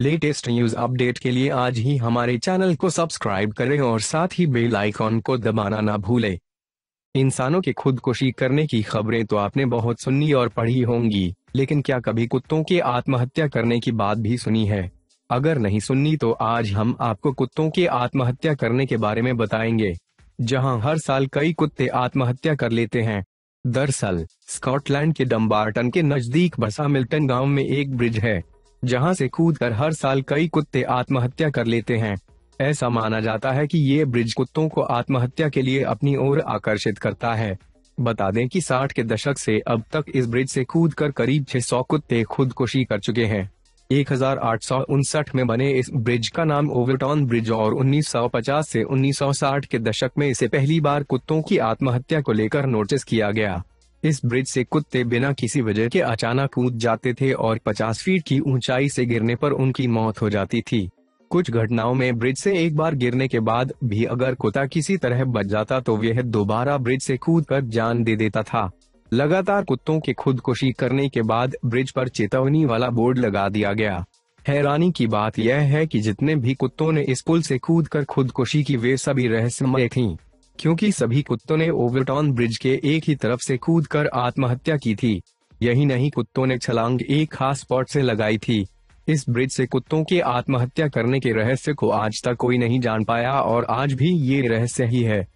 Latest news update के लिए आज ही हमारे चैनल को सब्सक्राइब करें और साथ ही बेल आइकॉन को दबाना ना भूलें। इंसानों के खुदकुशी करने की खबरें तो आपने बहुत सुनी और पढ़ी होंगी, लेकिन क्या कभी कुत्तों के आत्महत्या करने की बात भी सुनी है? अगर नहीं सुननी तो आज हम आपको कुत्तों के आत्महत्या करने के बारे में बताएँगे, जहाँ हर साल कई कुत्ते आत्महत्या कर लेते हैं। दरअसल, स्कॉटलैंड के डम्बार्टन के नज़दीक बसा मिल्टन गाँव में एक ब्रिज है जहाँ से कूदकर हर साल कई कुत्ते आत्महत्या कर लेते हैं। ऐसा माना जाता है कि ये ब्रिज कुत्तों को आत्महत्या के लिए अपनी ओर आकर्षित करता है। बता दें कि 60 के दशक से अब तक इस ब्रिज से कूदकर करीब 600 कुत्ते खुदकुशी कर चुके हैं। एक हज़ार आठ सौ उनसठ में बने इस ब्रिज का नाम ओवरटॉन ब्रिज और 1950 से 1960 के दशक में इसे पहली बार कुत्तों की आत्महत्या को लेकर नोटिस किया गया। इस ब्रिज से कुत्ते बिना किसी वजह के अचानक कूद जाते थे और 50 फीट की ऊंचाई से गिरने पर उनकी मौत हो जाती थी। कुछ घटनाओं में ब्रिज से एक बार गिरने के बाद भी अगर कुत्ता किसी तरह बच जाता तो वह दोबारा ब्रिज से कूदकर जान दे देता था। लगातार कुत्तों के खुदकुशी करने के बाद ब्रिज पर चेतावनी वाला बोर्ड लगा दिया गया। हैरानी की बात यह है कि जितने भी कुत्तों ने इस पुल से कूदकर खुदकुशी की वे सभी रहस्यमय थीं, क्योंकि सभी कुत्तों ने ओवरटॉन ब्रिज के एक ही तरफ़ से कूद कर आत्महत्या की थी। यही नहीं, कुत्तों ने छलांग एक खास स्पॉट से लगाई थी। इस ब्रिज से कुत्तों के आत्महत्या करने के रहस्य को आज तक कोई नहीं जान पाया और आज भी ये रहस्य ही है।